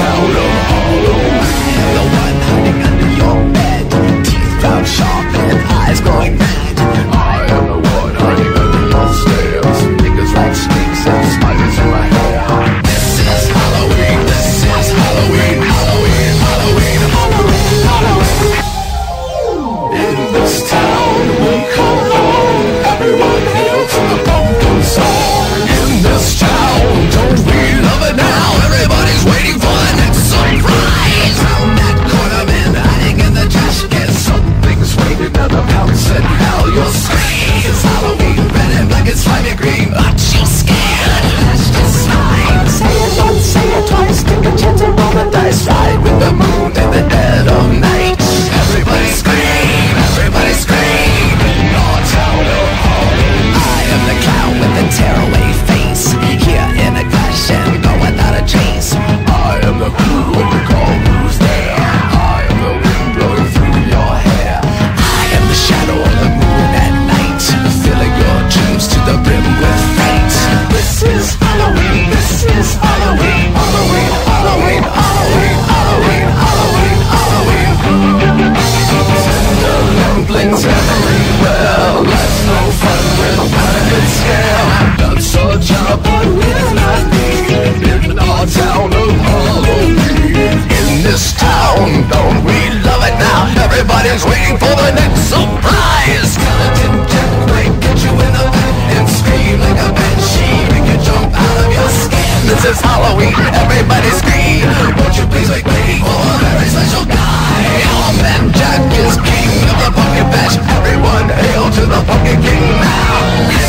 out of for the next surprise. Skeleton Jack might get you in the back and scream like a banshee, make you jump out of your skin. This is Halloween, everybody scream. Won't you please make me for a very special guy? Hellman Jack is king of the pumpkin patch. Everyone hail to the pumpkin king now. Is.